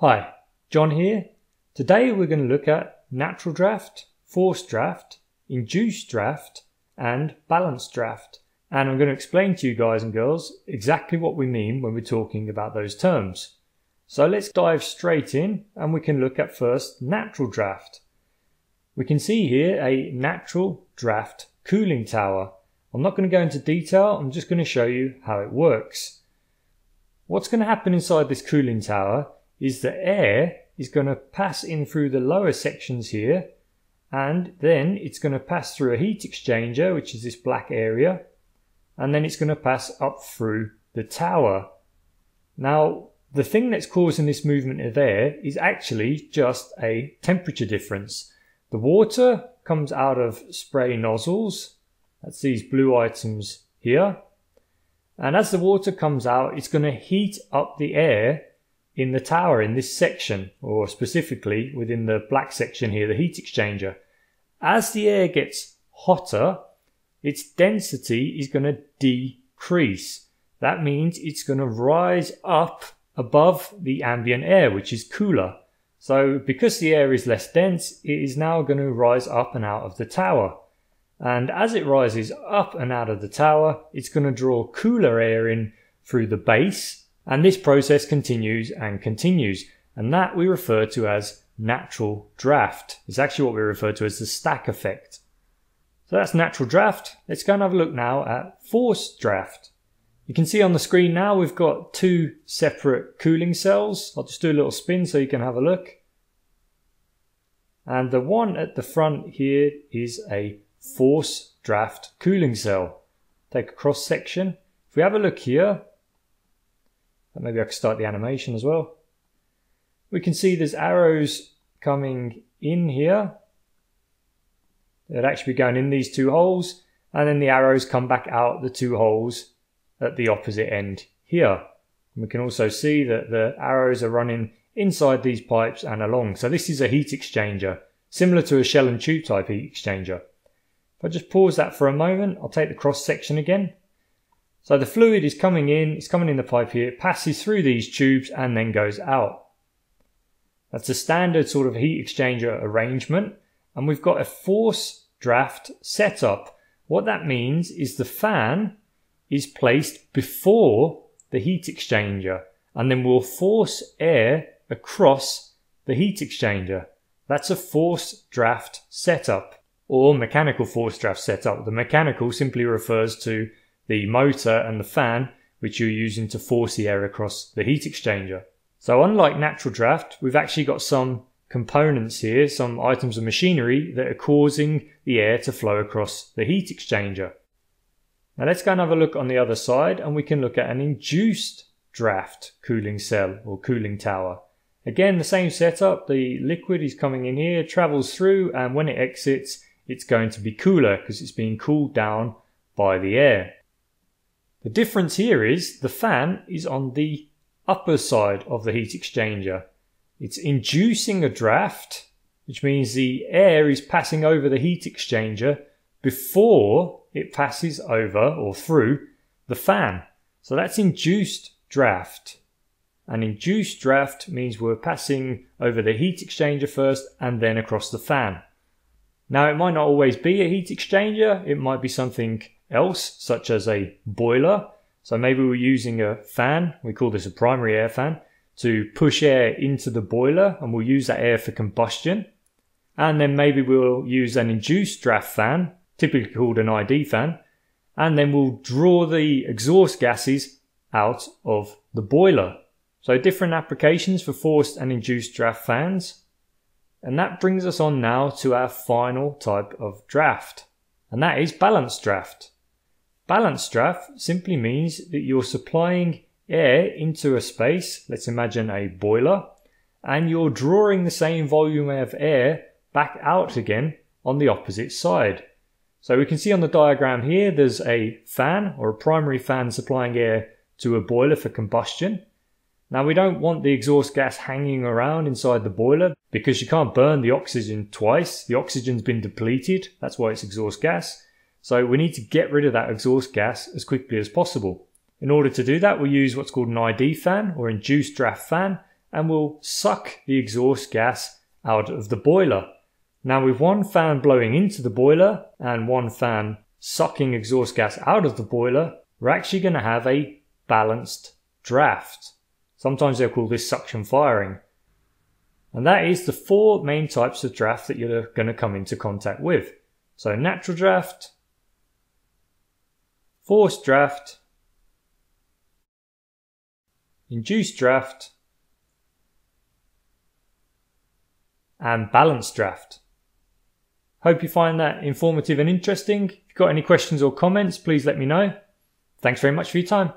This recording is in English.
Hi, Jon here. Today we're going to look at natural draft, forced draft, induced draft, and balanced draft. And I'm going to explain to you guys and girls exactly what we mean when we're talking about those terms. So let's dive straight in and we can look at first natural draft. We can see here a natural draft cooling tower. I'm not going to go into detail, I'm just going to show you how it works. What's going to happen inside this cooling tower is the air is going to pass in through the lower sections here and then it's going to pass through a heat exchanger which is this black area and then it's going to pass up through the tower. Now the thing that's causing this movement of air is actually just a temperature difference. The water comes out of spray nozzles, that's these blue items here, and as the water comes out it's going to heat up the air in the tower in this section, or specifically within the black section here, the heat exchanger. As the air gets hotter, its density is going to decrease. That means it's going to rise up above the ambient air, which is cooler. So because the air is less dense, it is now going to rise up and out of the tower. And as it rises up and out of the tower, it's going to draw cooler air in through the base and this process continues and continues. And that we refer to as natural draft. It's actually what we refer to as the stack effect. So that's natural draft. Let's go and have a look now at forced draft. You can see on the screen now we've got two separate cooling cells. I'll just do a little spin so you can have a look. And the one at the front here is a force draft cooling cell. Take a cross section. If we have a look here, Maybe I could start the animation as well. We can see there's arrows coming in here. They'd actually be going in these two holes, and then the arrows come back out the two holes at the opposite end here. And we can also see that the arrows are running inside these pipes and along. So this is a heat exchanger, similar to a shell and tube type heat exchanger. If I just pause that for a moment, I'll take the cross section again. So the fluid is coming in, it's coming in the pipe here, it passes through these tubes and then goes out. That's a standard sort of heat exchanger arrangement. And we've got a force draft setup. What that means is the fan is placed before the heat exchanger and then we'll force air across the heat exchanger. That's a force draft setup or mechanical force draft setup. The mechanical simply refers to the motor and the fan which you're using to force the air across the heat exchanger. So unlike natural draft, we've actually got some components here, some items of machinery that are causing the air to flow across the heat exchanger. Now let's go and have a look on the other side and we can look at an induced draft cooling cell or cooling tower. Again, the same setup, the liquid is coming in here, travels through and when it exits, it's going to be cooler because it's being cooled down by the air. The difference here is the fan is on the upper side of the heat exchanger. It's inducing a draft, which means the air is passing over the heat exchanger before it passes over or through the fan. So that's induced draft. An induced draft means we're passing over the heat exchanger first and then across the fan. Now, it might not always be a heat exchanger, it might be something else, such as a boiler. So maybe we're using a fan, we call this a primary air fan, to push air into the boiler and we'll use that air for combustion. And then maybe we'll use an induced draft fan, typically called an ID fan, and then we'll draw the exhaust gases out of the boiler. So different applications for forced and induced draft fans. And that brings us on now to our final type of draft, and that is balanced draft. Balanced draft simply means that you're supplying air into a space, let's imagine a boiler, and you're drawing the same volume of air back out again on the opposite side. So we can see on the diagram here there's a fan or a primary fan supplying air to a boiler for combustion. Now we don't want the exhaust gas hanging around inside the boiler because you can't burn the oxygen twice. The oxygen's been depleted, that's why it's exhaust gas. So we need to get rid of that exhaust gas as quickly as possible. In order to do that, we use what's called an ID fan or induced draft fan, and we'll suck the exhaust gas out of the boiler. Now with one fan blowing into the boiler and one fan sucking exhaust gas out of the boiler, we're actually going to have a balanced draft. Sometimes they'll call this suction firing. And that is the four main types of draft that you're going to come into contact with. So natural draft, forced draft, induced draft, and balanced draft. Hope you find that informative and interesting. If you've got any questions or comments, please let me know. Thanks very much for your time.